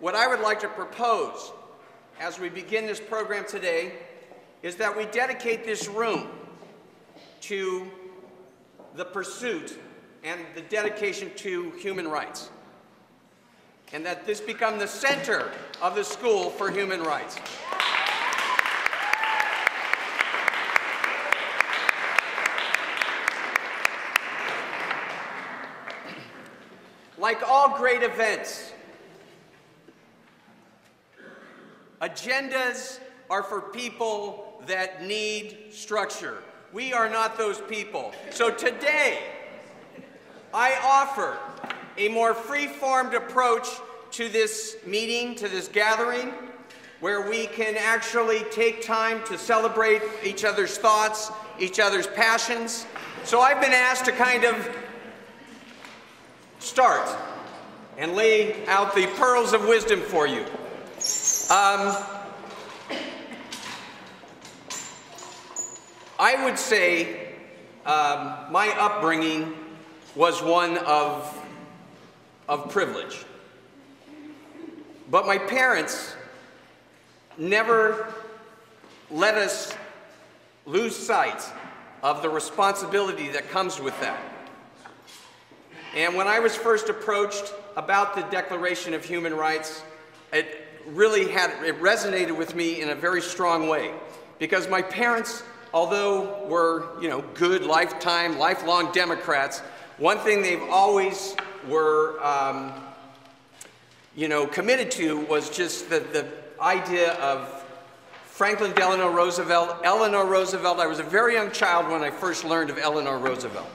what I would like to propose as we begin this program today is that we dedicate this room to the pursuit and the dedication to human rights. And that this become the center of the School for Human Rights. Like all great events, agendas are for people that need structure. We are not those people. So today, I offer a more free-formed approach to this meeting, to this gathering, where we can actually take time to celebrate each other's thoughts, each other's passions. So I've been asked to kind of start and lay out the pearls of wisdom for you. Um, I would say um, my upbringing was one of, of privilege. But my parents never let us lose sight of the responsibility that comes with that. And when I was first approached about the Declaration of Human Rights, it really had, it resonated with me in a very strong way. Because my parents, although were, you know, good lifetime, lifelong Democrats, one thing they've always were, um, you know, committed to was just the, the idea of Franklin Delano Roosevelt, Eleanor Roosevelt. I was a very young child when I first learned of Eleanor Roosevelt.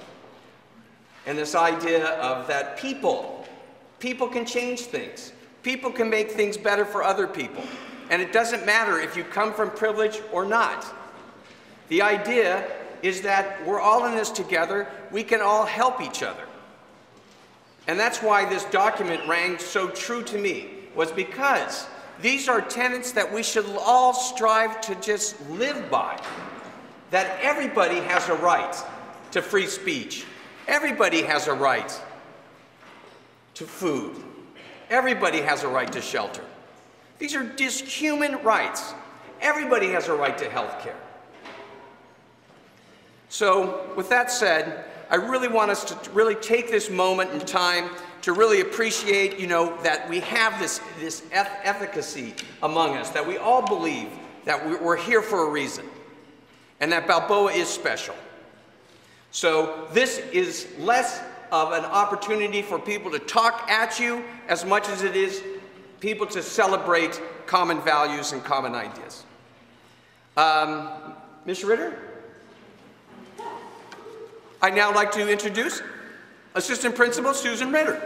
And this idea of that people, people can change things. People can make things better for other people. And it doesn't matter if you come from privilege or not. The idea is that we're all in this together. We can all help each other. And that's why this document rang so true to me, was because these are tenets that we should all strive to just live by. That everybody has a right to free speech. Everybody has a right to food. Everybody has a right to shelter. These are just human rights. Everybody has a right to health care. So with that said, I really want us to really take this moment in time to really appreciate, you know, that we have this, this efficacy among us, that we all believe that we're here for a reason, and that Balboa is special. So this is less of an opportunity for people to talk at you as much as it is people to celebrate common values and common ideas. Um, Ms. Ritter? I'd now like to introduce Assistant Principal Susan Ritter.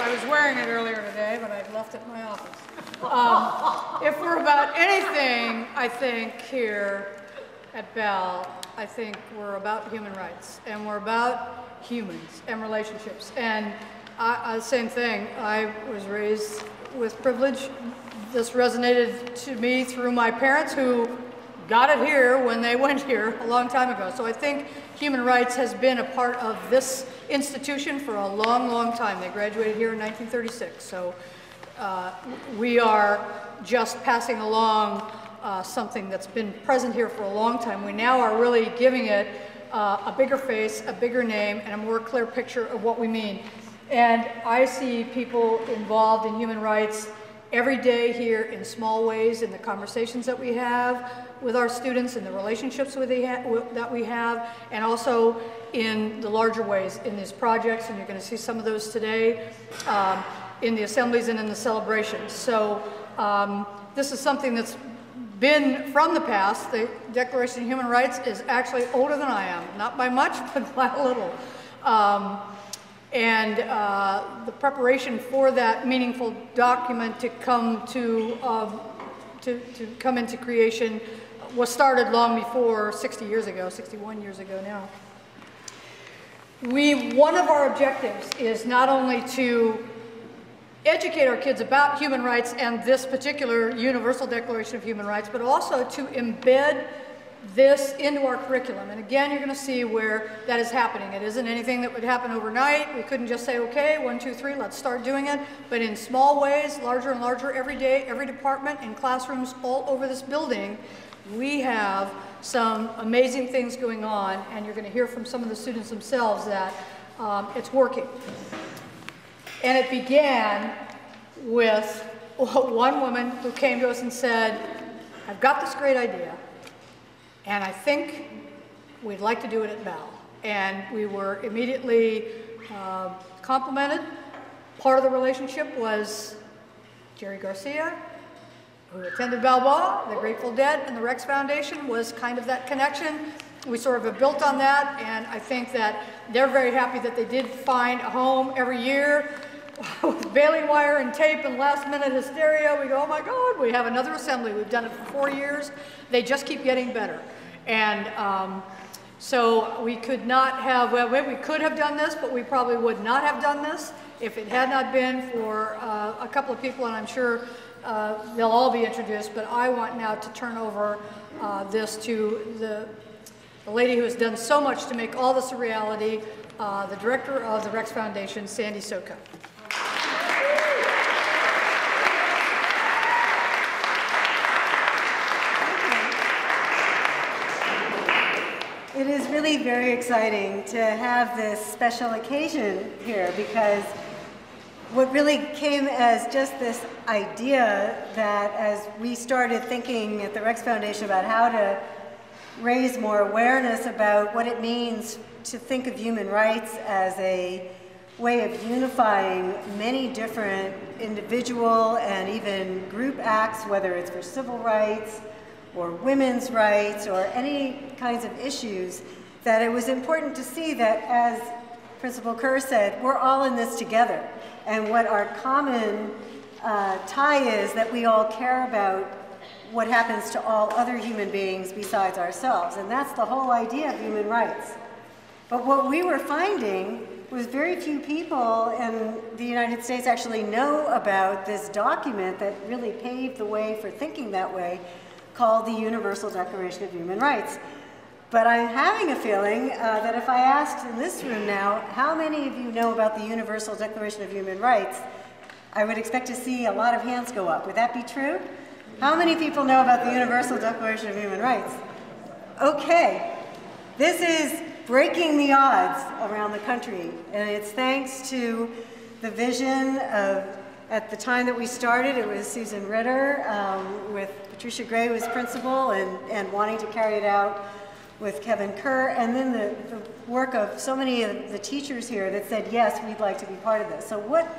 I was wearing it earlier today, but I left it in my office. Um, if we're about anything, I think, here at Bell, I think we're about human rights, and we're about humans and relationships. And I, I, same thing, I was raised with privilege. This resonated to me through my parents who got it here when they went here a long time ago. So I think human rights has been a part of this institution for a long, long time. They graduated here in 1936. So uh, we are just passing along uh, something that's been present here for a long time. We now are really giving it uh, a bigger face, a bigger name, and a more clear picture of what we mean. And I see people involved in human rights every day here in small ways in the conversations that we have with our students and the relationships that we have, and also in the larger ways in these projects, and you're going to see some of those today. Um, in the assemblies and in the celebrations. So um, this is something that's been from the past. The Declaration of Human Rights is actually older than I am, not by much, but by a little. Um, and uh, the preparation for that meaningful document to come to, uh, to, to come into creation was started long before 60 years ago, 61 years ago now. We, one of our objectives is not only to educate our kids about human rights and this particular Universal Declaration of Human Rights, but also to embed this into our curriculum. And again, you're going to see where that is happening. It isn't anything that would happen overnight. We couldn't just say, okay, one, two, three, let's start doing it. But in small ways, larger and larger every day, every department, in classrooms all over this building, we have some amazing things going on. And you're going to hear from some of the students themselves that um, it's working. And it began with one woman who came to us and said, I've got this great idea. And I think we'd like to do it at Bell. And we were immediately uh, complimented. Part of the relationship was Jerry Garcia, who attended Balboa, the Grateful Dead, and the Rex Foundation was kind of that connection. We sort of built on that, and I think that they're very happy that they did find a home every year with baling wire and tape and last minute hysteria. We go, oh my God, we have another assembly. We've done it for four years. They just keep getting better. And um, so we could not have, well, we could have done this, but we probably would not have done this if it had not been for uh, a couple of people, and I'm sure uh, they'll all be introduced, but I want now to turn over uh, this to the, the, lady who has done so much to make all this a reality, uh, the director of the Rex Foundation, Sandy Sohcot. It is really very exciting to have this special occasion here because what really came as just this idea that as we started thinking at the Rex Foundation about how to raise more awareness about what it means to think of human rights as a way of unifying many different individual and even group acts, whether it's for civil rights, or women's rights or any kinds of issues, that it was important to see that as Principal Kerr said, we're all in this together. And what our common uh, tie is that we all care about what happens to all other human beings besides ourselves. And that's the whole idea of human rights. But what we were finding was very few people in the United States actually know about this document that really paved the way for thinking that way called the Universal Declaration of Human Rights. But I'm having a feeling uh, that if I asked in this room now, how many of you know about the Universal Declaration of Human Rights, I would expect to see a lot of hands go up. Would that be true? How many people know about the Universal Declaration of Human Rights? Okay, this is breaking the odds around the country, and it's thanks to the vision of, at the time that we started, it was Susan Ritter um, with Patricia Gray who was principal and, and wanting to carry it out with Kevin Kerr, and then the, the work of so many of the teachers here that said, yes, we'd like to be part of this. So what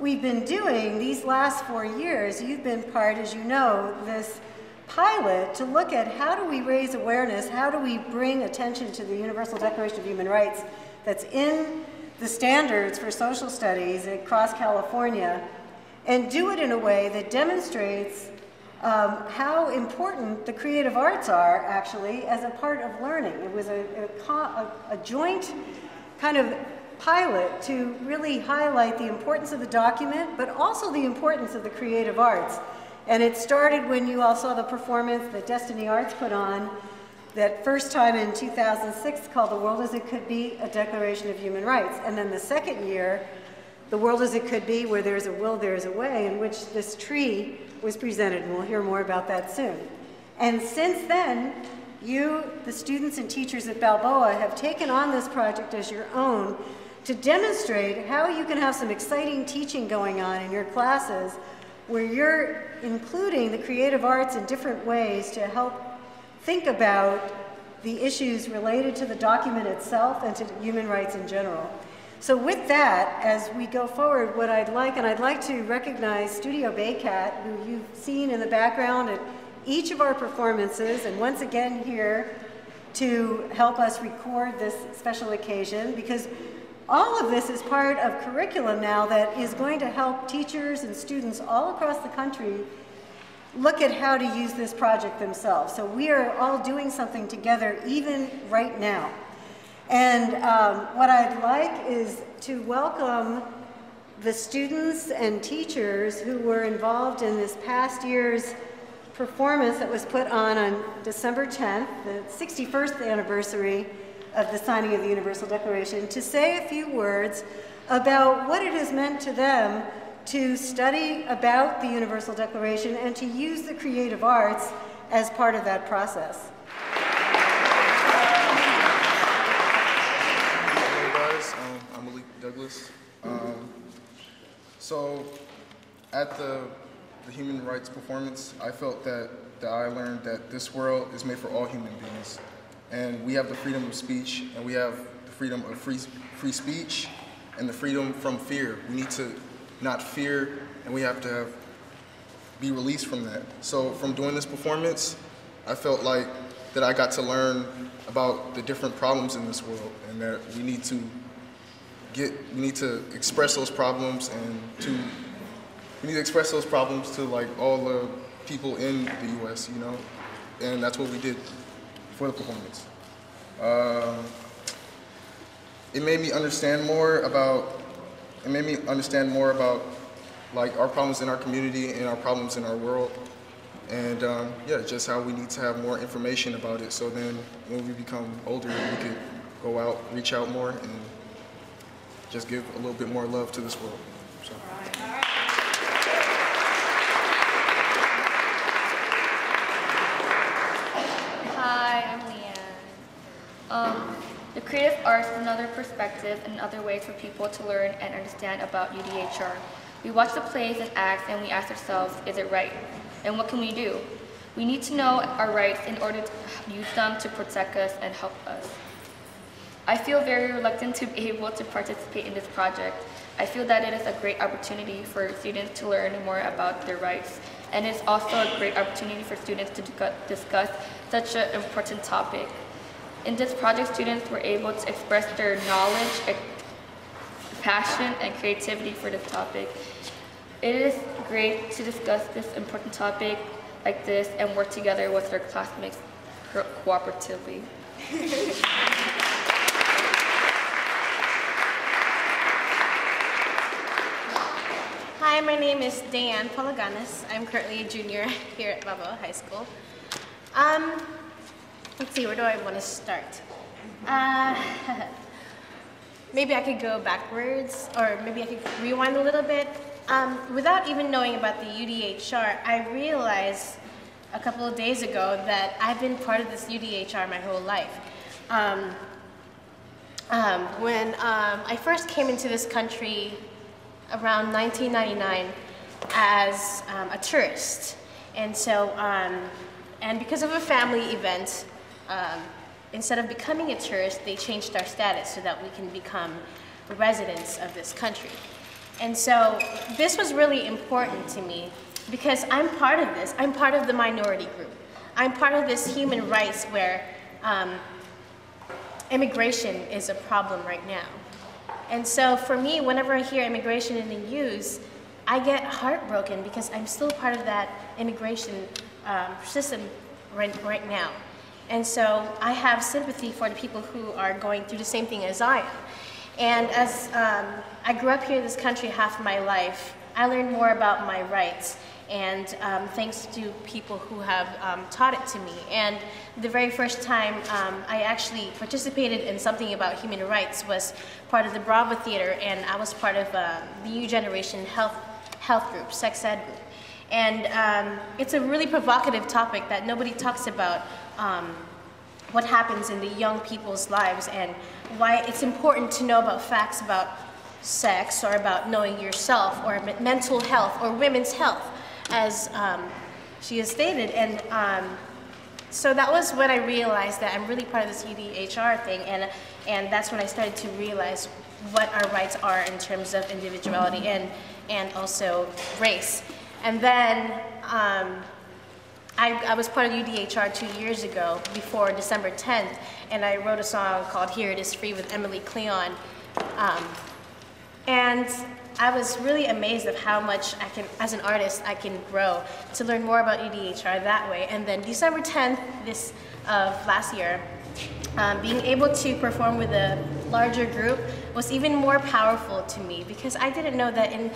we've been doing these last four years, you've been part, as you know, this pilot to look at how do we raise awareness, how do we bring attention to the Universal Declaration of Human Rights that's in the standards for social studies across California, and do it in a way that demonstrates um, how important the creative arts are actually as a part of learning. It was a, a, a joint kind of pilot to really highlight the importance of the document, but also the importance of the creative arts. And it started when you all saw the performance that Destiny Arts put on that first time in 2006 called The World as It Could Be, A Declaration of Human Rights. And then the second year, The World as It Could Be, Where There's a Will, There's a Way, in which this tree was presented, and we'll hear more about that soon. And since then, you, the students and teachers at Balboa, have taken on this project as your own to demonstrate how you can have some exciting teaching going on in your classes where you're including the creative arts in different ways to help think about the issues related to the document itself and to human rights in general. So with that, as we go forward, what I'd like, and I'd like to recognize Studio Baycat, who you've seen in the background at each of our performances, and once again here to help us record this special occasion, because all of this is part of curriculum now that is going to help teachers and students all across the country look at how to use this project themselves. So we are all doing something together even right now. And um, what I'd like is to welcome the students and teachers who were involved in this past year's performance that was put on on December 10th, the 61st anniversary of the signing of the Universal Declaration, to say a few words about what it has meant to them to study about the Universal Declaration and to use the creative arts as part of that process. Hello guys, um, I'm Malik Douglas. Um, so at the, the human rights performance, I felt that, that I learned that this world is made for all human beings. And we have the freedom of speech and we have the freedom of free, free speech and the freedom from fear. We need to not fear and we have to have, be released from that. So from doing this performance, I felt like that I got to learn about the different problems in this world and that we need to get, we need to express those problems and to, we need to express those problems to like all the people in the US, you know? And that's what we did for the performance. Uh, it made me understand more about, it made me understand more about like our problems in our community and our problems in our world. And um, yeah, just how we need to have more information about it so then when we become older, we could go out, reach out more, and just give a little bit more love to this world. So. Hi, I'm Leanne. Um, the creative arts is another perspective and another way for people to learn and understand about UDHR. We watch the plays and acts and we ask ourselves, is it right? And what can we do? We need to know our rights in order to use them to protect us and help us. I feel very reluctant to be able to participate in this project. I feel that it is a great opportunity for students to learn more about their rights, and it's also a great opportunity for students to discuss such an important topic. In this project, students were able to express their knowledge, passion, and creativity for this topic. It is great to discuss this important topic like this and work together with their classmates cooperatively. Hi, my name is Diane Palaganas. I'm currently a junior here at Balboa High School. Um, let's see, where do I want to start? Uh, maybe I could go backwards, or maybe I could rewind a little bit. Um, without even knowing about the UDHR, I realized a couple of days ago that I've been part of this UDHR my whole life. Um, um, when um, I first came into this country around 1999 as um, a tourist. And so, um, and because of a family event, um, instead of becoming a tourist, they changed our status so that we can become residents of this country. And so this was really important to me because I'm part of this. I'm part of the minority group. I'm part of this human rights where um, immigration is a problem right now. And so for me, whenever I hear immigration in the news, I get heartbroken because I'm still part of that immigration um, system right, right now. And so I have sympathy for the people who are going through the same thing as I am. And as um, I grew up here in this country half my life, I learned more about my rights and um, thanks to people who have um, taught it to me. And the very first time um, I actually participated in something about human rights was part of the Bravo Theater, and I was part of uh, the U Generation Health, health Group, Sex Ed Group. And um, it's a really provocative topic that nobody talks about um, what happens in the young people's lives and why it's important to know about facts about sex or about knowing yourself or mental health or women's health as um, she has stated. And um, so that was when I realized that I'm really part of this UDHR thing, and, and that's when I started to realize what our rights are in terms of individuality and, and also race. And then um, I, I, was part of UDHR two years ago, before December 10th, and I wrote a song called Here It Is Free with Emily Cleon. Um, and I was really amazed of how much I can, as an artist, I can grow to learn more about UDHR that way. And then December 10th, this of last year, um, being able to perform with a larger group was even more powerful to me because I didn't know that in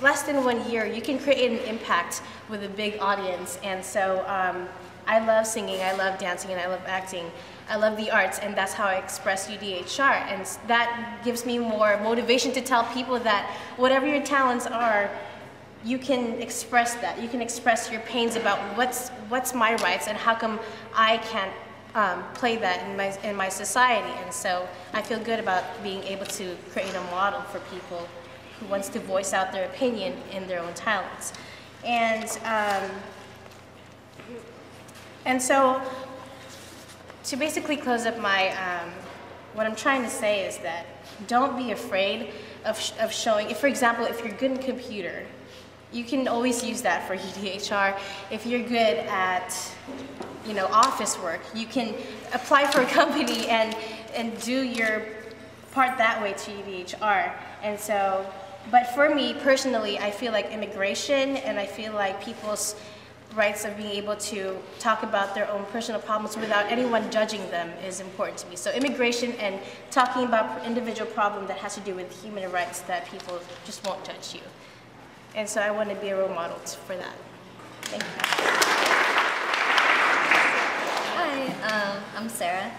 less than one year you can create an impact with a big audience. And so um, I love singing, I love dancing, and I love acting. I love the arts, and that's how I express UDHR. And that gives me more motivation to tell people that whatever your talents are, you can express that. You can express your pains about what's what's my rights and how come I can't um, play that in my in my society. And so I feel good about being able to create a model for people who wants to voice out their opinion in their own talents. And um, and so to basically close up my, um, what I'm trying to say is that don't be afraid of, sh- of showing, if for example, if you're good in computer, you can always use that for UDHR. If you're good at, you know, office work, you can apply for a company and, and do your part that way to UDHR. And so, but for me personally, I feel like immigration and I feel like people's rights of being able to talk about their own personal problems without anyone judging them is important to me. So immigration and talking about individual problem that has to do with human rights that people just won't judge you. And so I want to be a role model for that. Thank you. Hi, um, I'm Sarah.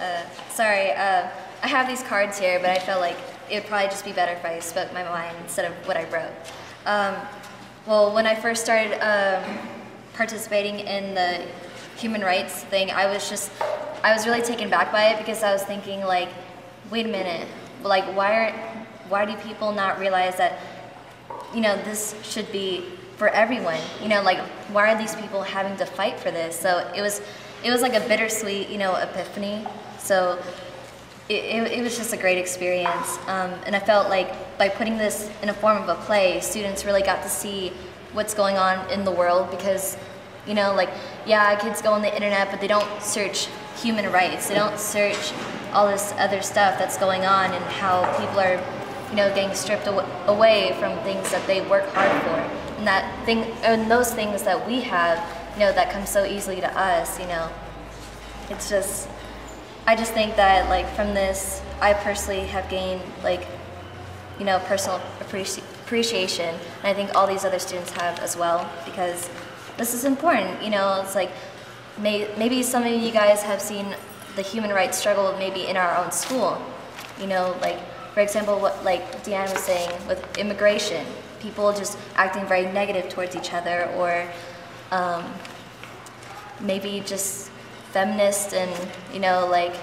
Uh, sorry, uh, I have these cards here, but I felt like it would probably just be better if I spoke my mind instead of what I wrote. Um, well, when I first started um, participating in the human rights thing, I was just, I was really taken back by it because I was thinking like, wait a minute, like why are, why do people not realize that you know, this should be for everyone. You know, like why are these people having to fight for this? So it was, it was like a bittersweet, you know, epiphany. So it, it, it was just a great experience, um, and I felt like by putting this in a form of a play, students really got to see what's going on in the world because, you know, like yeah, kids go on the internet, but they don't search human rights. They don't search all this other stuff that's going on and how people are you know, getting stripped aw- away from things that they work hard for. And that thing, and those things that we have, you know, that come so easily to us, you know, it's just, I just think that like from this, I personally have gained like, you know, personal appreci- appreciation. And I think all these other students have as well because this is important. You know, it's like may, maybe some of you guys have seen the human rights struggle maybe in our own school. You know, like for example, what like Deanne was saying with immigration, people just acting very negative towards each other, or um, maybe just feminists and you know like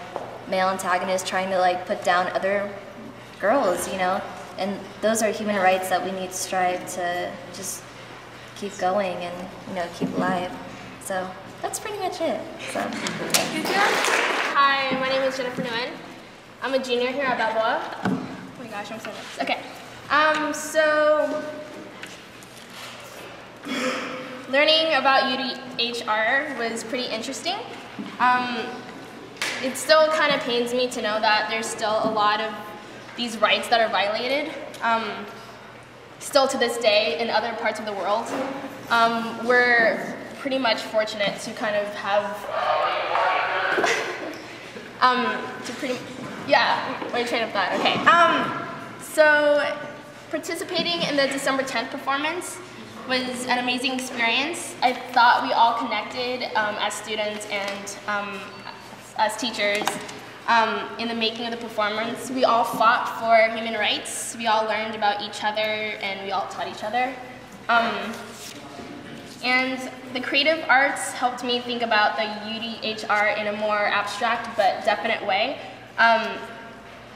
male antagonists trying to like put down other girls, you know, and those are human rights that we need to strive to just keep going and you know keep alive. So that's pretty much it. So. Hi, my name is Jennifer Nguyen. I'm a junior here at Balboa. Oh my gosh, I'm so nervous. Okay. Um, so learning about UDHR was pretty interesting. Um, it still kind of pains me to know that there's still a lot of these rights that are violated. Um, still to this day in other parts of the world. Um, we're pretty much fortunate to kind of have um, to pretty, yeah, my train of thought, okay. Um, so participating in the December 10th performance was an amazing experience. I thought we all connected um, as students and um, as teachers um, in the making of the performance. We all fought for human rights. We all learned about each other and we all taught each other. Um, and the creative arts helped me think about the UDHR in a more abstract but definite way. Um,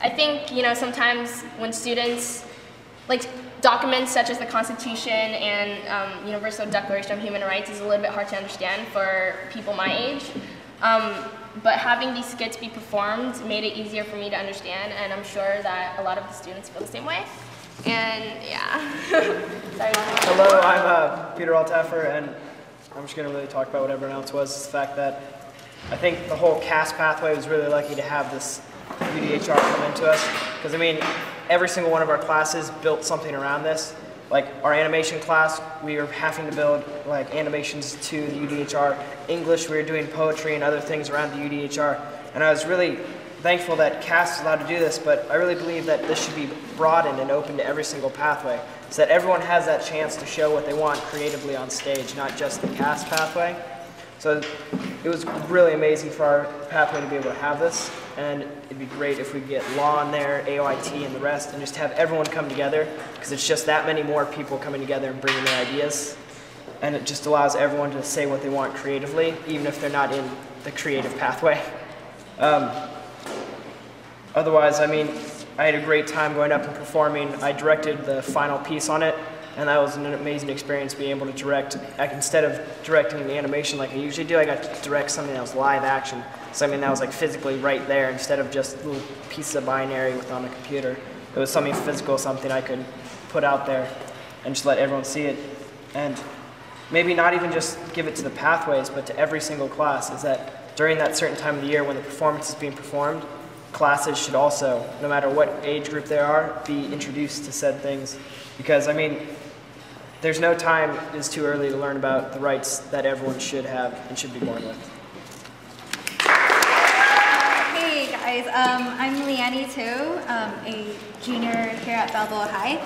I think, you know, sometimes when students, like documents such as the Constitution and um, Universal Declaration of Human Rights is a little bit hard to understand for people my age. Um, but having these skits be performed made it easier for me to understand, and I'm sure that a lot of the students feel the same way. And yeah. Hello, I'm uh, Peter Altaffer, and I'm just going to really talk about what everyone else was. Is the fact that I think the whole CAST pathway was really lucky to have this UDHR come into us. Because, I mean, every single one of our classes built something around this. Like our animation class, we were having to build like animations to the UDHR. English, we were doing poetry and other things around the UDHR. And I was really thankful that CAST is allowed to do this, but I really believe that this should be broadened and open to every single pathway so that everyone has that chance to show what they want creatively on stage, not just the CAST pathway. So it was really amazing for our pathway to be able to have this, and it'd be great if we get Law in there, AOIT, and the rest, and just have everyone come together, because it's just that many more people coming together and bringing their ideas, and it just allows everyone to say what they want creatively, even if they're not in the creative pathway. Um, otherwise, I mean, I had a great time going up and performing. I directed the final piece on it, and that was an amazing experience being able to direct. Instead of directing an animation like I usually do, I got to direct something that was live action, something that was like physically right there instead of just little pieces of binary on a computer. It was something physical, something I could put out there and just let everyone see it. And maybe not even just give it to the pathways, but to every single class, is that during that certain time of the year when the performance is being performed, classes should also, no matter what age group they are, be introduced to said things. Because, I mean, there's no time is too early to learn about the rights that everyone should have and should be born with. Hey guys, um, I'm Leanne too, um, a junior here at Balboa High.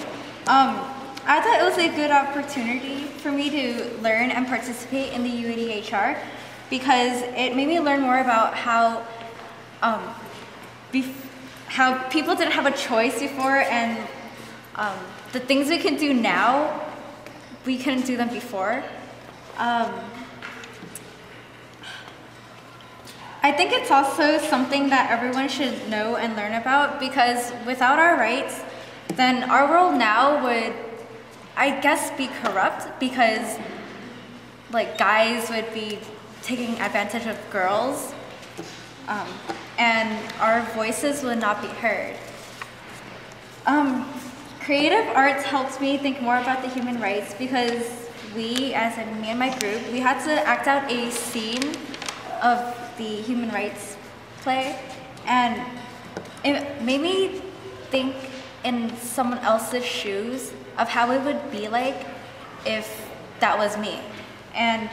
Um, I thought it was a good opportunity for me to learn and participate in the UADHR because it made me learn more about how um, how people didn't have a choice before and um, the things we can do now, we couldn't do them before. Um, I think it's also something that everyone should know and learn about because without our rights, then our world now would, I guess, be corrupt because like guys would be taking advantage of girls um, and our voices would not be heard. Um, creative arts helped me think more about the human rights because we, as in me and my group, we had to act out a scene of the human rights play, and it made me think in someone else's shoes of how it would be like if that was me. And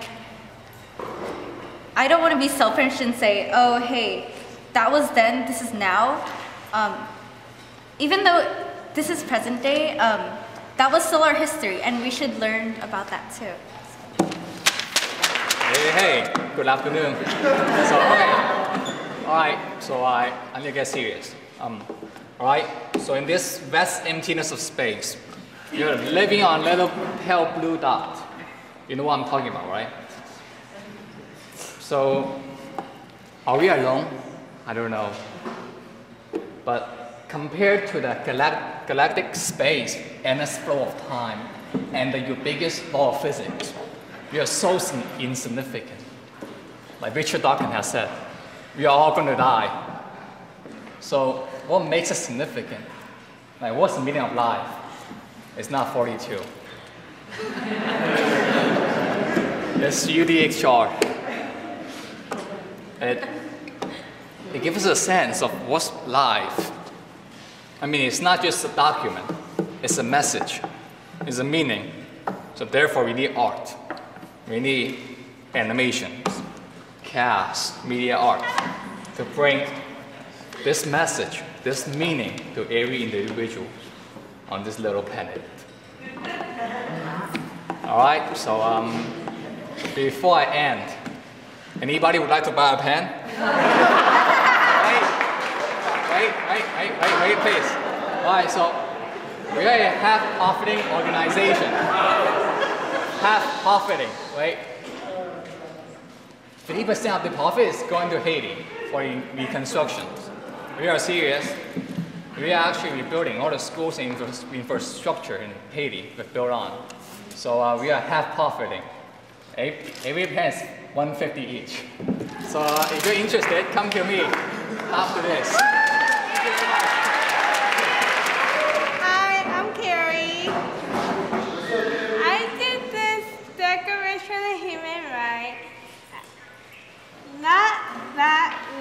I don't want to be selfish and say, oh, hey, that was then, this is now. Um, even though this is present day, um, that was still our history, and we should learn about that too. Hey, hey, good afternoon. so, okay. All right, so I, I need to get serious. Um, all right, so in this vast emptiness of space, you're living on a little pale blue dot. You know what I'm talking about, right? So, are we alone? I don't know. But compared to the galact galactic space, endless flow of time, and the ubiquitous law of physics, we are so insignificant. Like Richard Dawkins has said, we are all going to die. So what makes us significant? Like what's the meaning of life? It's not 42. it's UDHR. It, it gives us a sense of what's life. I mean, it's not just a document, it's a message, it's a meaning. So therefore we need art. We need animations, cast, media art to bring this message, this meaning to every individual on this little planet. All right, so um, before I end, anybody would like to buy a pen? wait, wait, wait, wait, wait, wait, please. All right, so we are a half-profiting organization. Half-profiting, right? 50% of the profit is going to Haiti for reconstruction. We are serious. We are actually rebuilding all the schools and infrastructure in Haiti we built on. So uh, we are half profiting. Every pen 150 each. So uh, if you're interested, come to me after this.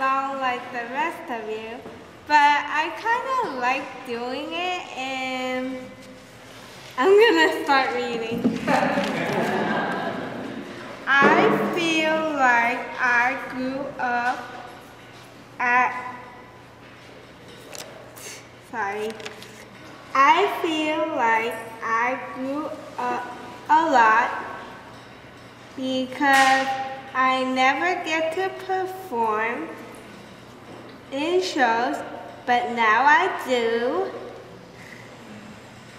like the rest of you, but I kind of like doing it and I'm gonna start reading. I feel like I grew up at, sorry, I feel like I grew up a lot because I never get to perform in shows, but now I do.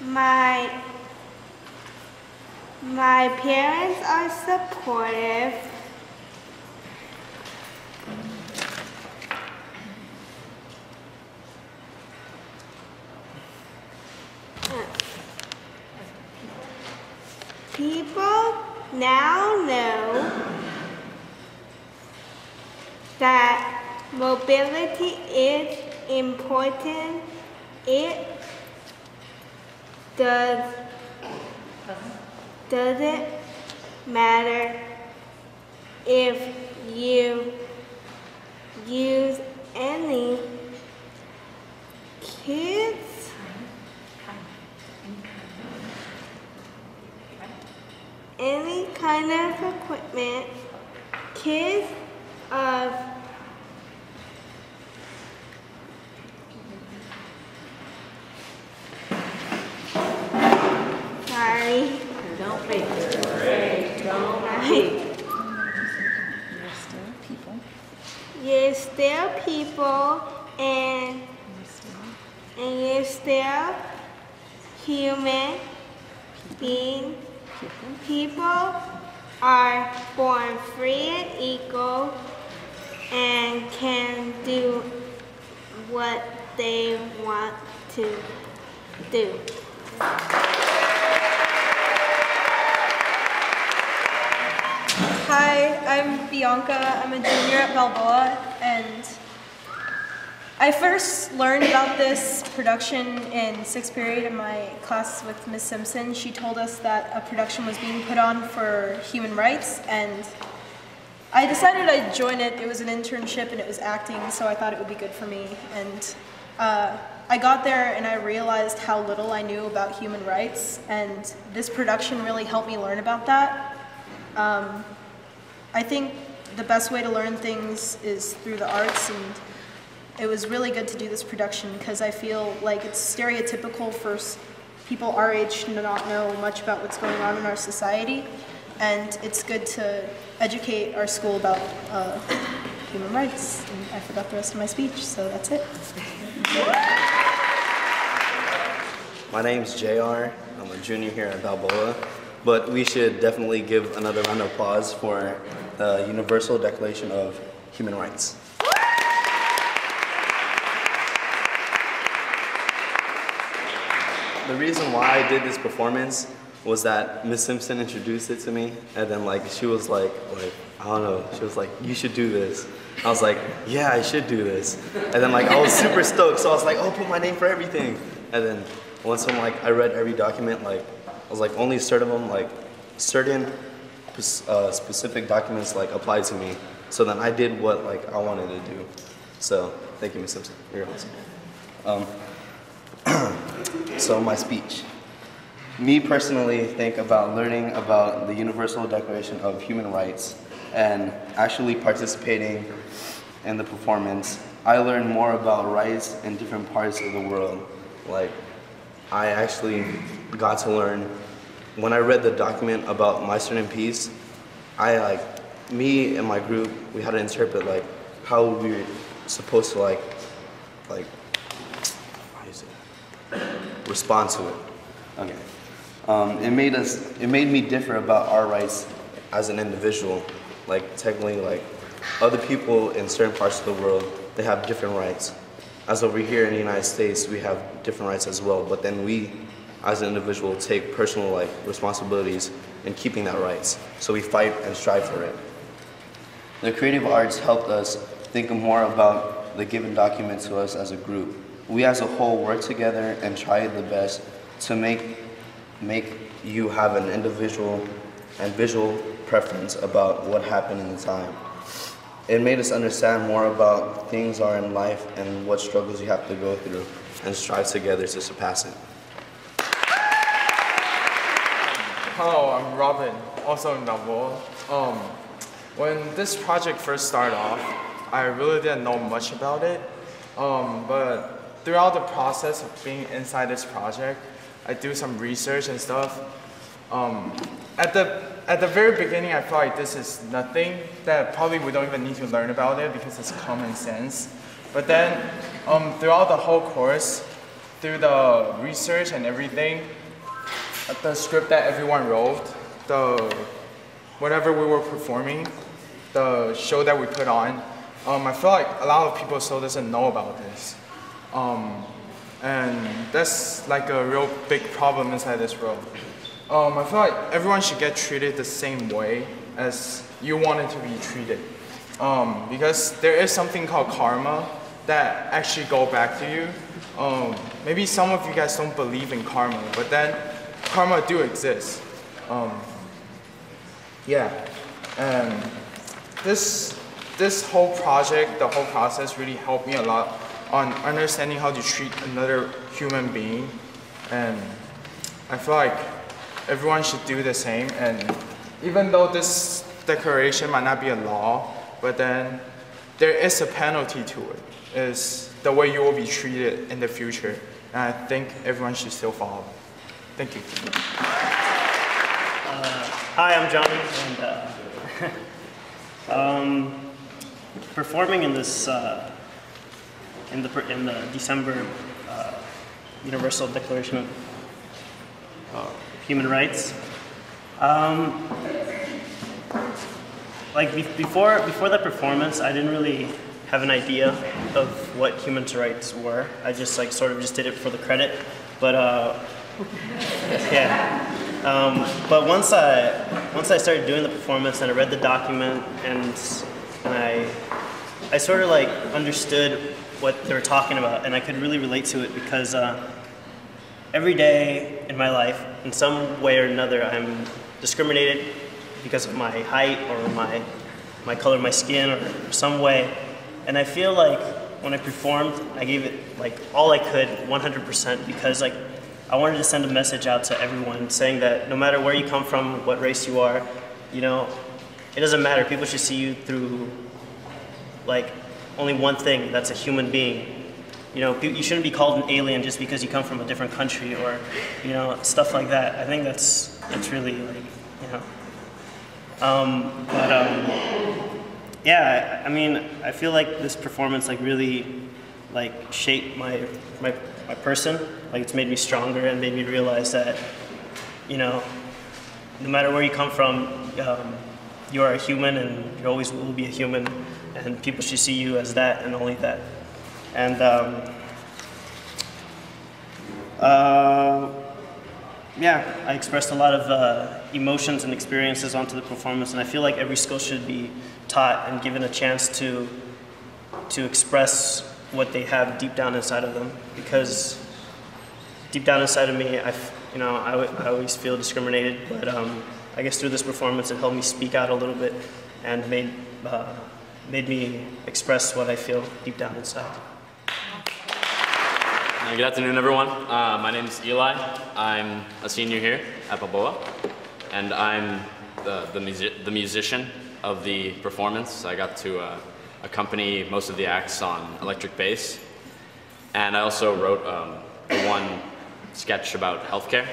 My my parents are supportive. People now know that mobility is important. It does doesn't matter if you use any kids any kind of equipment kids of sorry Don't be. Don't Right. You're still people and and you're still human being. People are born free and equal and can do what they want to do. Hi, I'm Bianca. I'm a junior at Balboa, and I first learned about this production in sixth period in my class with Miss Simpson. She told us that a production was being put on for human rights, and I decided I'd join it. It was an internship and it was acting, so I thought it would be good for me. And uh, I got there and I realized how little I knew about human rights, and this production really helped me learn about that. Um, I think the best way to learn things is through the arts, and it was really good to do this production because I feel like it's stereotypical for people our age to not know much about what's going on in our society, and it's good to educate our school about uh, human rights. And I forgot the rest of my speech, so that's it. My name's JR. I'm a junior here at Balboa. But we should definitely give another round of applause for the Universal Declaration of Human Rights. The reason why I did this performance was that Miss Simpson introduced it to me, and then like she was like, like I don't know, she was like, you should do this. I was like, yeah, I should do this. And then like I was super stoked, so I was like, oh, put my name for everything. And then once I'm like, I read every document, like I was like, only certain of them, like certain uh, specific documents like applied to me. So then I did what like I wanted to do. So thank you, Miss Simpson. You're awesome. Um, so my speech. Me personally think about learning about the Universal Declaration of Human Rights and actually participating in the performance. I learned more about rights in different parts of the world. Like I actually got to learn when I read the document about Meister and Peace, I like me and my group we had to interpret like how we were supposed to like like respond to it. Okay. Um, it made us it made me differ about our rights as an individual. Like technically like other people in certain parts of the world they have different rights. As over here in the United States we have different rights as well, but then we as an individual take personal like responsibilities in keeping that rights. So we fight and strive for it. The creative arts helped us think more about the given document to us as a group. We as a whole work together and try the best to make make you have an individual and visual preference about what happened in the time. It made us understand more about things are in life and what struggles you have to go through and strive together to surpass it. Hello, I'm Robin, also in. Um, when this project first started off, I really didn't know much about it, um, but throughout the process of being inside this project, I do some research and stuff. Um, at the at the very beginning, I felt like this is nothing that probably we don't even need to learn about it because it's common sense. But then, um, throughout the whole course, through the research and everything, the script that everyone wrote, the whatever we were performing, the show that we put on, um, I feel like a lot of people still doesn't know about this. Um, and that's like a real big problem inside this world. Um, I feel like everyone should get treated the same way as you wanted to be treated. Um, because there is something called karma that actually go back to you. Um, maybe some of you guys don't believe in karma, but then karma do exist. Um, yeah, and this this whole project, the whole process really helped me a lot on understanding how to treat another human being, and I feel like everyone should do the same. And even though this declaration might not be a law, but then there is a penalty to it. Is the way you will be treated in the future, and I think everyone should still follow. Thank you. Uh, hi, I'm Johnny, and uh, um, performing in this uh, in the in the December uh, Universal Declaration of uh, Human Rights. Um, like be- before before that performance, I didn't really have an idea of what human rights were. I just like sort of just did it for the credit, but uh, yeah. Um, but once I once I started doing the performance and I read the document and and I I sort of like understood what they were talking about and I could really relate to it because uh, every day in my life, in some way or another, I'm discriminated because of my height or my my color my skin or some way, and I feel like when I performed, I gave it like all I could, 100%, because like I wanted to send a message out to everyone saying that no matter where you come from, what race you are, you know, it doesn't matter. People should see you through like only one thing. That's a human being. You know, you shouldn't be called an alien just because you come from a different country or, you know, stuff like that. I think that's that's really like, you know. Um, but um, yeah, I, mean, I feel like this performance like really like shaped my my my person. Like it's made me stronger and made me realize that, you know, no matter where you come from, um, you are a human and you always will be a human, and people should see you as that and only that. And um, uh, yeah, I expressed a lot of uh, emotions and experiences onto the performance, and I feel like every skill should be taught and given a chance to to express what they have deep down inside of them. Because deep down inside of me, I, you know, I, I always feel discriminated, but um, I guess through this performance, it helped me speak out a little bit and made uh, made me express what I feel deep down inside. Good afternoon, everyone. Uh, my name is Eli. I'm a senior here at Balboa, and I'm the, the, musi- the musician of the performance. I got to uh, accompany most of the acts on electric bass, and I also wrote um, the one sketch about healthcare.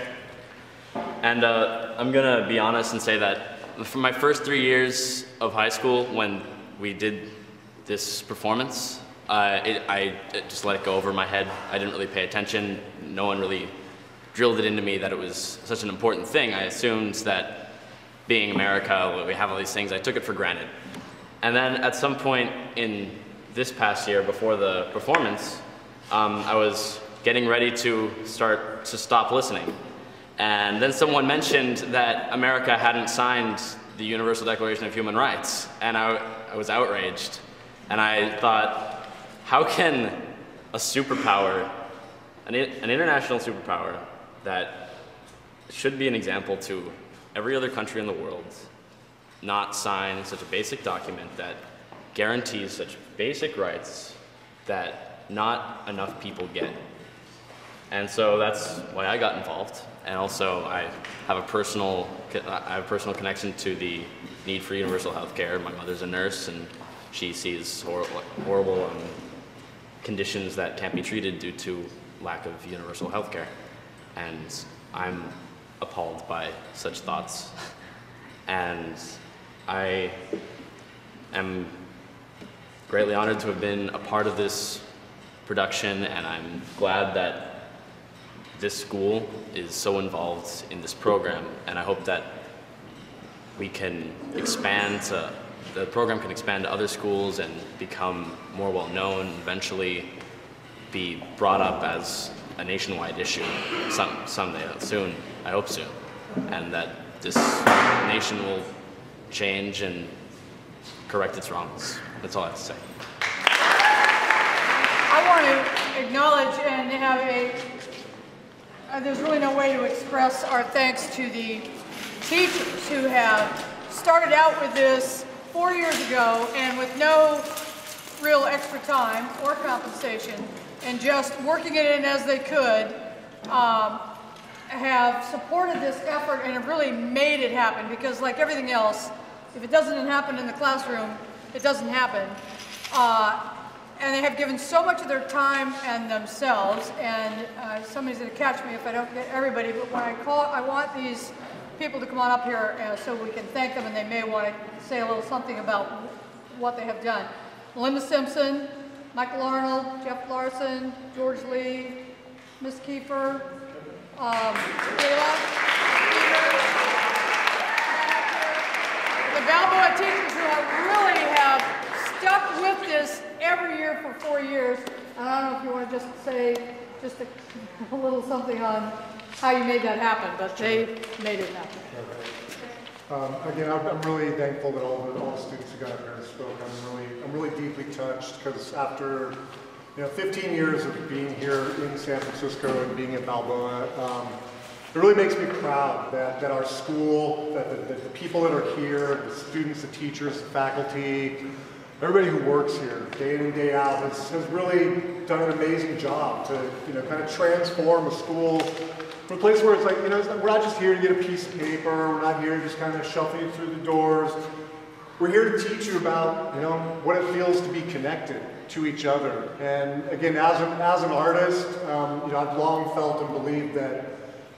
And uh, I'm gonna be honest and say that for my first three years of high school, when we did this performance, uh, it, I it just let it go over my head. I didn't really pay attention. No one really drilled it into me that it was such an important thing. I assumed that being America, we have all these things. I took it for granted. And then at some point in this past year, before the performance, um, I was getting ready to start to stop listening. And then someone mentioned that America hadn't signed the Universal Declaration of Human Rights, and I, I was outraged. And I thought, how can a superpower, an, an international superpower that should be an example to every other country in the world, not sign such a basic document that guarantees such basic rights that not enough people get? And so that's why I got involved. And also, I have a personal, I have a personal connection to the need for universal health care. My mother's a nurse, and she sees hor- horrible um, conditions that can't be treated due to lack of universal health care. And I'm appalled by such thoughts. And I am greatly honored to have been a part of this production, and I'm glad that this school is so involved in this program, and I hope that we can expand to, the program can expand to other schools and become more well known, eventually be brought up as a nationwide issue some, someday, soon, I hope soon, and that this nation will change and correct its wrongs. That's all I have to say. I want to acknowledge and have a, uh, there's really no way to express our thanks to the teachers who have started out with this four years ago and with no real extra time or compensation and just working it in as they could, um, have supported this effort and have really made it happen because like everything else, if it doesn't happen in the classroom, it doesn't happen. Uh, and they have given so much of their time and themselves, and uh, somebody's going to catch me if I don't get everybody, but when I call, I want these people to come on up here uh, so we can thank them, and they may want to say a little something about what they have done. Melinda Simpson, Michael Arnold, Jeff Larson, George Lee, Miss Kiefer, um, Kayla, the Balboa teachers who have really have stuck with this every year for four years. I don't know if you want to just say just a, a little something on how you made that happen, but they made it happen. Um, again, I'm, really thankful that all the, all the students who got up here and spoke. I'm really, I'm really deeply touched because after, you know, 15 years of being here in San Francisco and being in Balboa, um, it really makes me proud that, that our school, that the, that the people that are here, the students, the teachers, the faculty, everybody who works here day in and day out has, has really done an amazing job to, you know, kind of transform a school from a place where it's like, you know, we're not just here to get a piece of paper, we're not here to just kind of shuffle you through the doors. We're here to teach you about, you know, what it feels to be connected to each other. And again, as an, as an artist, um, you know, I've long felt and believed that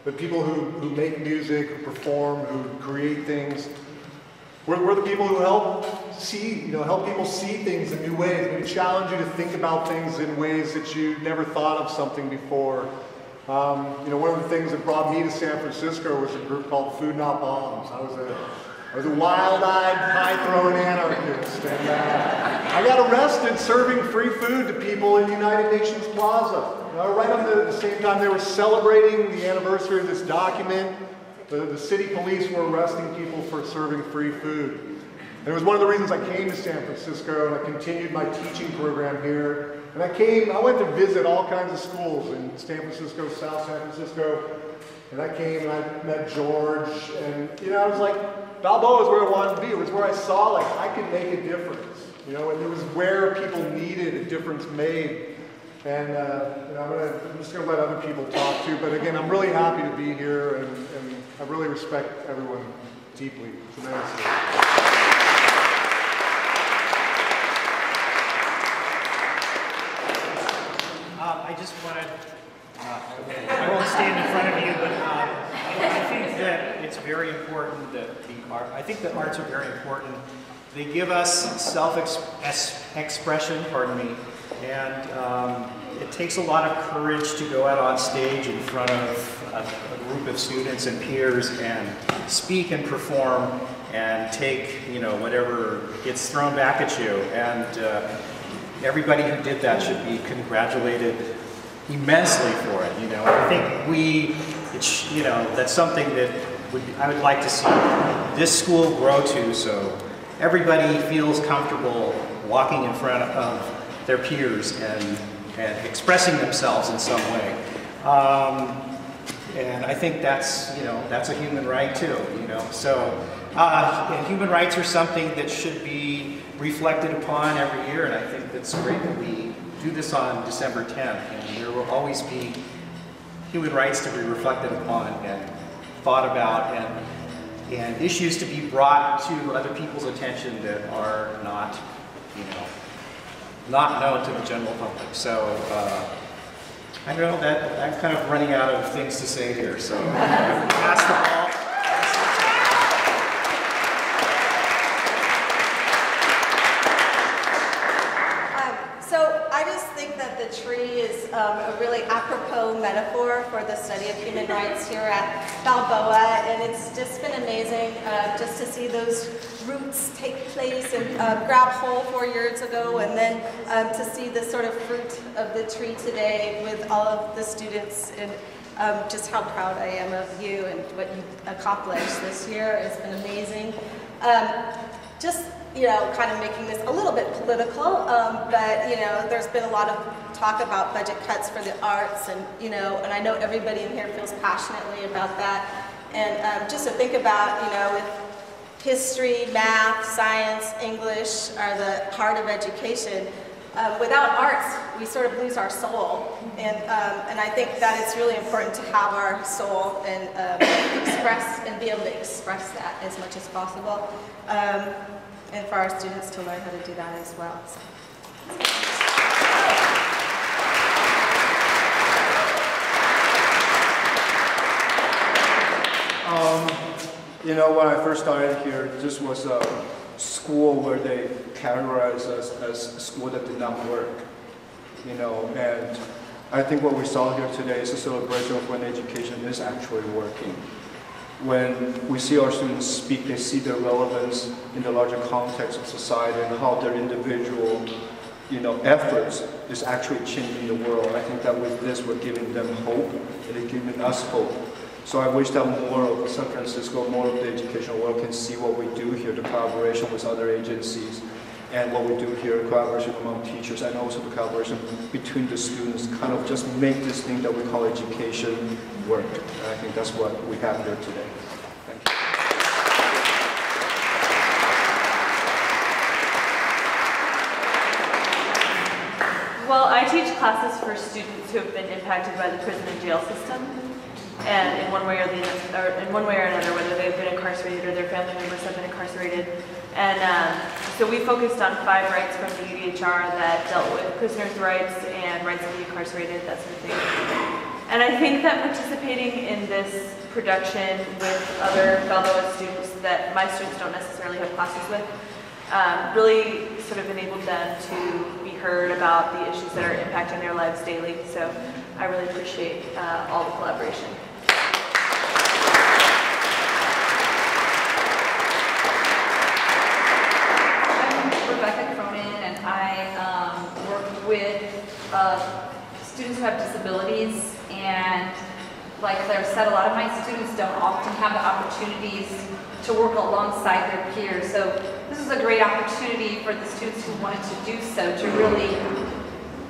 the people who, who make music, who perform, who create things, we're, we're the people who help see, you know, help people see things in new ways. We challenge you to think about things in ways that you never thought of something before. Um, you know, one of the things that brought me to San Francisco was a group called Food Not Bombs. I was a, I was a wild-eyed, pie-throwing anarchist, and uh, I got arrested serving free food to people in the United Nations Plaza. Right on the, the same time they were celebrating the anniversary of this document, the, the city police were arresting people for serving free food. And it was one of the reasons I came to San Francisco and I continued my teaching program here. And I came, I went to visit all kinds of schools in San Francisco, South San Francisco. And I came and I met George and, you know, I was like, Balboa is where I wanted to be. It was where I saw, like, I could make a difference. You know, and it was where people needed a difference made. And uh, you know, I'm, gonna, I'm just going to let other people talk too. But again, I'm really happy to be here, and, and I really respect everyone deeply, tremendously. Um, I just wanted, uh, I won't stand in front of you, but um, I think that it's very important that the art, I think that arts are very important. They give us self-expression, pardon me, and um, it takes a lot of courage to go out on stage in front of a, a group of students and peers and speak and perform and take, you know, whatever gets thrown back at you. And uh, everybody who did that should be congratulated immensely for it. You know, I think we, it's, you know, that's something that would, I would like to see this school grow to. So everybody feels comfortable walking in front of their peers and, and expressing themselves in some way. Um, and I think that's, you know, that's a human right too, you know. So uh, and human rights are something that should be reflected upon every year, and I think that's great that we do this on December 10th. And there will always be human rights to be reflected upon and thought about and, and issues to be brought to other people's attention that are not, you know, not known to the general public. So uh, I know that I'm kind of running out of things to say here, so pass the ball. Um, So I just think that the tree is um, a really apropos metaphor for the study of human rights here at Balboa, and it's just been amazing uh, just to see those roots take place and uh, grab hold four years ago, and then um, to see the sort of fruit of the tree today with all of the students and um, just how proud I am of you and what you accomplished this year. It's been amazing. Um, just you know, kind of making this a little bit political, um, but you know, there's been a lot of talk about budget cuts for the arts, and you know, and I know everybody in here feels passionately about that. And um, just to think about, you know, with history, math, science, English are the heart of education. Um, without arts, we sort of lose our soul, and um, and I think that it's really important to have our soul and um, express and be able to express that as much as possible, um, and for our students to learn how to do that as well. So. Um, you know, when I first started here, this was a school where they categorized us as a school that did not work. You know, and I think what we saw here today is a celebration of when education is actually working. When we see our students speak, they see their relevance in the larger context of society and how their individual, you know, efforts is actually changing the world. I think that with this, we're giving them hope, and it's giving us hope. So I wish that more of San Francisco, more of the educational world can see what we do here, the collaboration with other agencies, and what we do here, collaboration among teachers, and also the collaboration between the students, kind of just make this thing that we call education work. And I think that's what we have here today. Thank you. Well, I teach classes for students who have been impacted by the prison and jail system, and in one way or the or in one way or another, whether they've been incarcerated or their family members have been incarcerated. And um, so we focused on five rights from the UDHR that dealt with prisoners' rights and rights of the incarcerated, that sort of thing. And I think that participating in this production with other fellow students that my students don't necessarily have classes with um, really sort of enabled them to be heard about the issues that are impacting their lives daily. So I really appreciate uh, all the collaboration. I'm Rebecca Cronin, and I um, work with uh, students who have disabilities. And like Claire said, a lot of my students don't often have the opportunities to work alongside their peers. So this is a great opportunity for the students who wanted to do so to really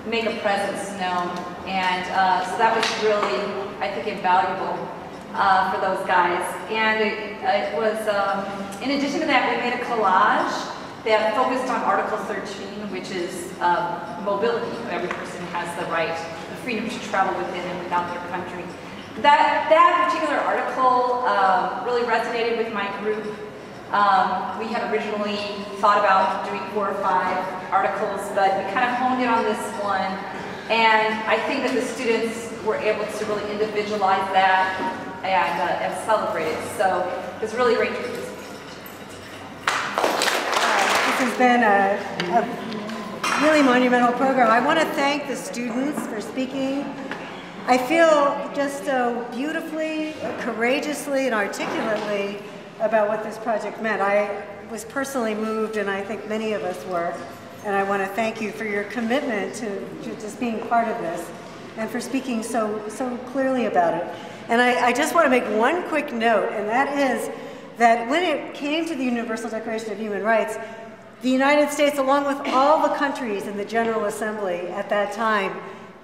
make a presence known. And uh, so that was really, I think, invaluable uh, for those guys. And it, it was, um, in addition to that, we made a collage that focused on Article 13, which is um, mobility. Every person has the right, freedom to travel within and without their country. That, that particular article um, really resonated with my group. Um, we had originally thought about doing four or five articles, but we kind of honed in on this one. And I think that the students were able to really individualize that and, uh, and celebrate it. So it was really great to participate. This has been a, a really monumental program. I want to thank the students for speaking. I feel just so beautifully, courageously, and articulately about what this project meant. I was personally moved, and I think many of us were. And I want to thank you for your commitment to, to just being part of this and for speaking so, so clearly about it. And I, I just want to make one quick note, and that is that when it came to the Universal Declaration of Human Rights, the United States, along with all the countries in the General Assembly at that time,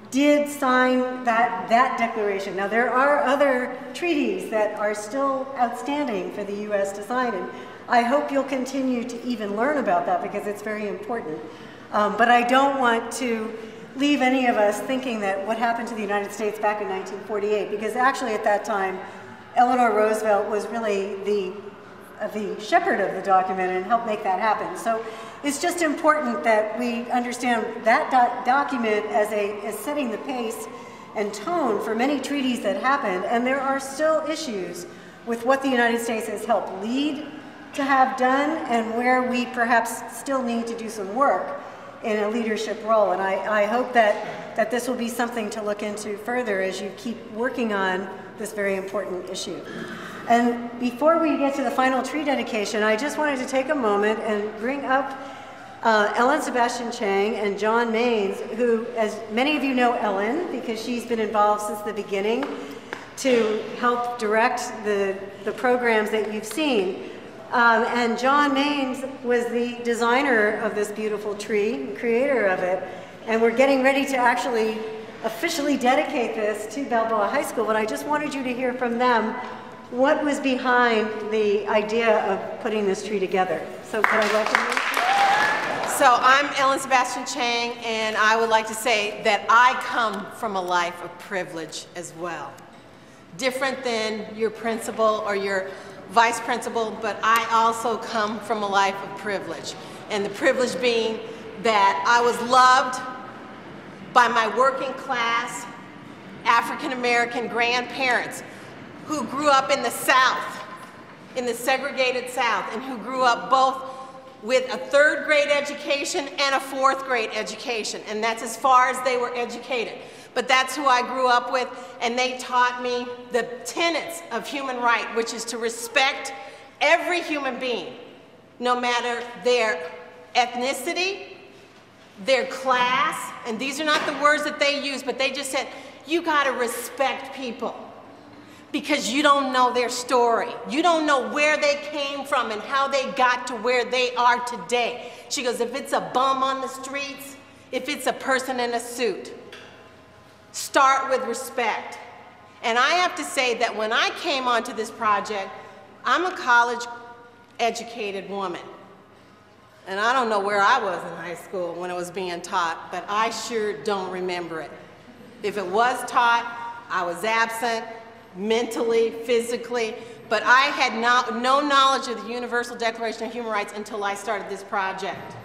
did sign that, that declaration. Now, there are other treaties that are still outstanding for the U.S. to sign, and I hope you'll continue to even learn about that because it's very important. Um, but I don't want to leave any of us thinking that what happened to the United States back in 1948, because actually at that time, Eleanor Roosevelt was really the, the shepherd of the document and helped make that happen. So it's just important that we understand that doc- document as a as setting the pace and tone for many treaties that happened, and there are still issues with what the United States has helped lead to have done and where we perhaps still need to do some work in a leadership role. And I, I hope that, that this will be something to look into further as you keep working on this very important issue. And before we get to the final tree dedication, I just wanted to take a moment and bring up uh, Ellen Sebastian Chang and John Maines, who, as many of you know Ellen, because she's been involved since the beginning to help direct the, the programs that you've seen. Um, and John Maines was the designer of this beautiful tree, creator of it. And we're getting ready to actually officially dedicate this to Balboa High School, but I just wanted you to hear from them what was behind the idea of putting this tree together. So could I welcome you? So I'm Ellen Sebastian Chang, and I would like to say that I come from a life of privilege as well. Different than your principal or your vice principal, but I also come from a life of privilege. And the privilege being that I was loved by my working class African American grandparents who grew up in the South, in the segregated South, and who grew up both with a third grade education and a fourth grade education. And that's as far as they were educated. But that's who I grew up with, and they taught me the tenets of human right, which is to respect every human being, no matter their ethnicity, their class, and these are not the words that they use, but they just said, you gotta respect people because you don't know their story. You don't know where they came from and how they got to where they are today. She goes, if it's a bum on the streets, if it's a person in a suit, start with respect. And I have to say that when I came onto this project, I'm a college educated woman. And I don't know where I was in high school when it was being taught, but I sure don't remember it. If it was taught, I was absent mentally, physically, but I had no, no knowledge of the Universal Declaration of Human Rights until I started this project.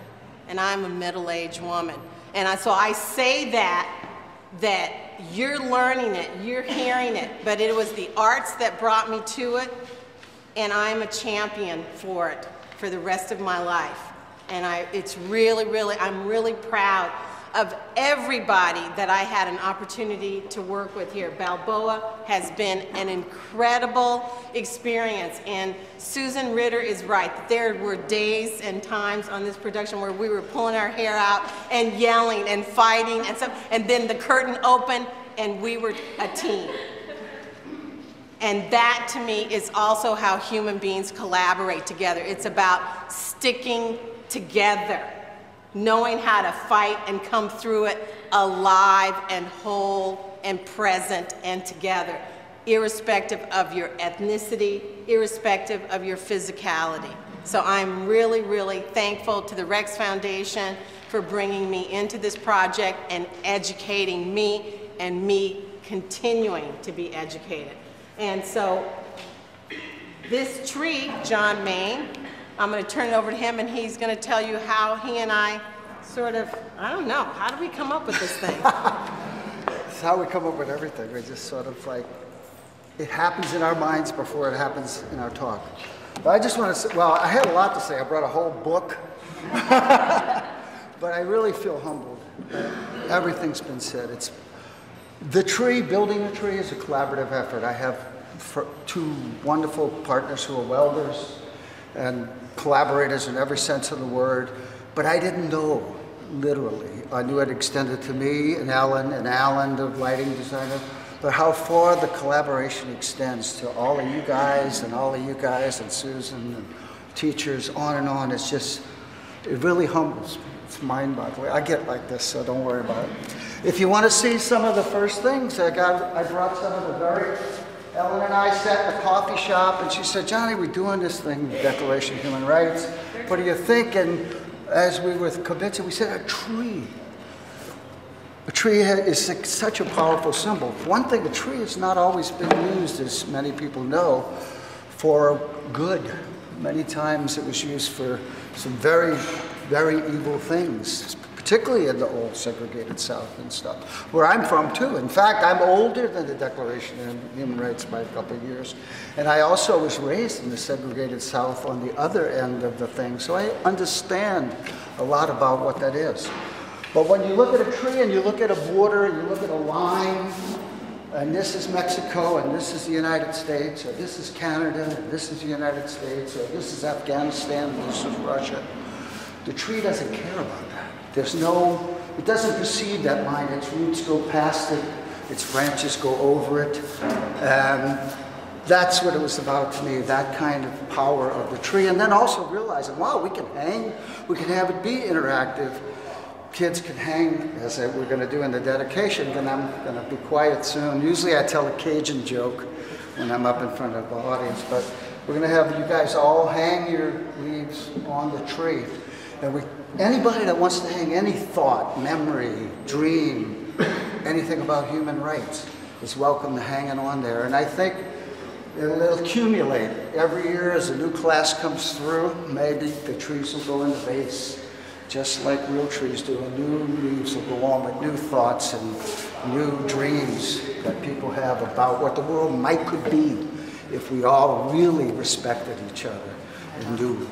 And I'm a middle-aged woman. And I, so I say that that you're learning it, you're hearing it, but it was the arts that brought me to it, and I'm a champion for it for the rest of my life. And I, it's really, really, I'm really proud of everybody that I had an opportunity to work with here. Balboa has been an incredible experience, and Susan Ritter is right. There were days and times on this production where we were pulling our hair out and yelling and fighting and stuff, and then the curtain opened and we were a team. And that to me is also how human beings collaborate together. It's about sticking together knowing how to fight and come through it alive and whole and present and together, irrespective of your ethnicity, irrespective of your physicality. So I'm really, really thankful to the Rex Foundation for bringing me into this project and educating me and me continuing to be educated. And so this tree, John Maine, I'm going to turn it over to him and he's going to tell you how he and I sort of, I don't know, how do we come up with this thing? It's how we come up with everything. We just sort of like, it happens in our minds before it happens in our talk. But I just want to say, well, I had a lot to say. I brought a whole book. but I really feel humbled. Everything's been said. It's the tree, building a tree is a collaborative effort. I have two wonderful partners who are welders and collaborators in every sense of the word, but I didn't know, literally. I knew it extended to me and Alan and Alan, the lighting designer, but how far the collaboration extends to all of you guys and all of you guys and Susan and teachers, on and on. It's just, it really humbles me. It's mind-boggling. I get like this, so don't worry about it. If you want to see some of the first things, I got, I brought some of the very Ellen and I sat in a coffee shop and she said, Johnny, we're doing this thing, Declaration of Human Rights. What do you think? And as we were convincing, we said, a tree. A tree is such a powerful symbol. One thing, a tree has not always been used, as many people know, for good. Many times it was used for some very very evil things, particularly in the old segregated South and stuff, where I'm from too. In fact, I'm older than the Declaration of Human Rights by a couple of years. And I also was raised in the segregated South on the other end of the thing, so I understand a lot about what that is. But when you look at a tree and you look at a border and you look at a line, and this is Mexico and this is the United States, or this is Canada and this is the United States, or this is Afghanistan and this is Russia, the tree doesn't care about that. There's no, it doesn't precede that line. Its roots go past it, its branches go over it. And that's what it was about to me, that kind of power of the tree. And then also realizing, wow, we can hang, we can have it be interactive kids can hang, as we're going to do in the dedication, then I'm going to be quiet soon. Usually I tell a Cajun joke when I'm up in front of the audience, but we're going to have you guys all hang your leaves on the tree. And we, anybody that wants to hang any thought, memory, dream, anything about human rights is welcome to hang it on there. And I think it'll accumulate. Every year as a new class comes through, maybe the trees will go in the vase just like real trees do, and new leaves will go on with new thoughts and new dreams that people have about what the world might could be if we all really respected each other and knew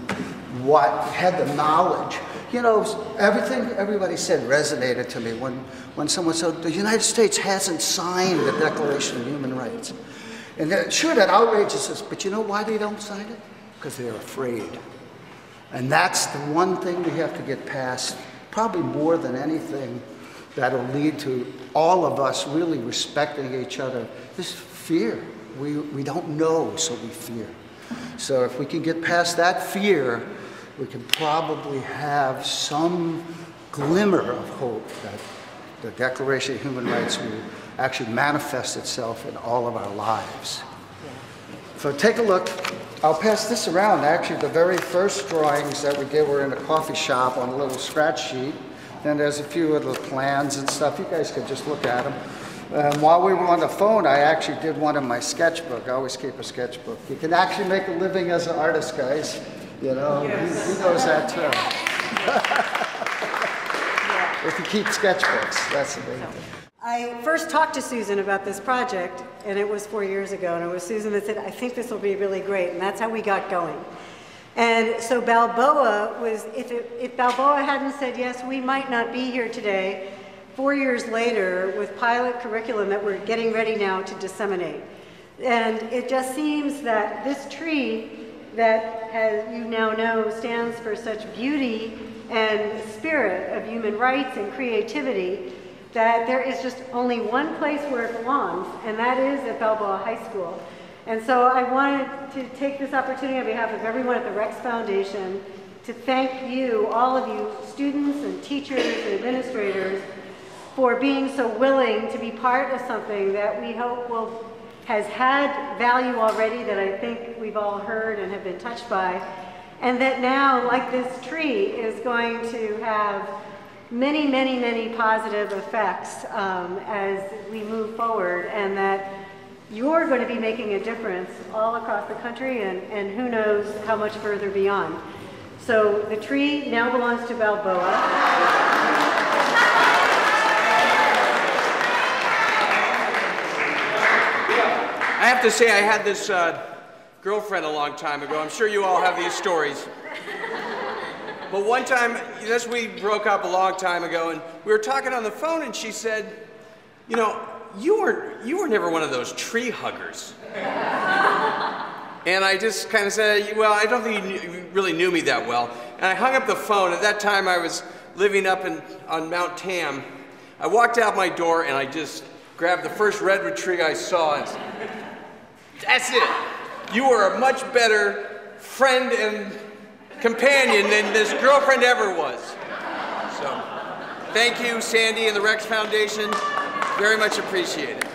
what, had the knowledge. You know, everything everybody said resonated to me when, when someone said, the United States hasn't signed the Declaration of Human Rights. And that, sure, that outrages us, but you know why they don't sign it? Because they're afraid. And that's the one thing we have to get past, probably more than anything that'll lead to all of us really respecting each other, is fear. We, we don't know, so we fear. So if we can get past that fear, we can probably have some glimmer of hope that the Declaration of Human Rights will actually manifest itself in all of our lives. So take a look I'll pass this around. Actually, the very first drawings that we did were in a coffee shop on a little scratch sheet. Then there's a few of the plans and stuff. You guys could just look at them. Um, while we were on the phone, I actually did one in my sketchbook. I always keep a sketchbook. You can actually make a living as an artist, guys. You know, yes. he, he knows that too. if you keep sketchbooks, that's the main thing. I first talked to Susan about this project, and it was four years ago, and it was Susan that said, I think this will be really great, and that's how we got going. And so Balboa was, if, it, if Balboa hadn't said yes, we might not be here today, four years later, with pilot curriculum that we're getting ready now to disseminate. And it just seems that this tree that, as you now know, stands for such beauty and spirit of human rights and creativity, that there is just only one place where it belongs, and that is at Balboa High School. And so I wanted to take this opportunity on behalf of everyone at the Rex Foundation to thank you, all of you, students and teachers and administrators, for being so willing to be part of something that we hope will has had value already that I think we've all heard and have been touched by, and that now, like this tree, is going to have many, many, many positive effects um, as we move forward and that you're going to be making a difference all across the country and, and who knows how much further beyond. So the tree now belongs to Balboa. I have to say, I had this uh, girlfriend a long time ago. I'm sure you all have these stories. But one time, this we broke up a long time ago, and we were talking on the phone, and she said, "You know, you were you were never one of those tree huggers." and I just kind of said, "Well, I don't think you, you really knew me that well." And I hung up the phone. At that time, I was living up in on Mount Tam. I walked out my door, and I just grabbed the first redwood tree I saw, and that's it. You are a much better friend and companion than this girlfriend ever was. So, thank you, Sandy and the Rex Foundation. Very much appreciated.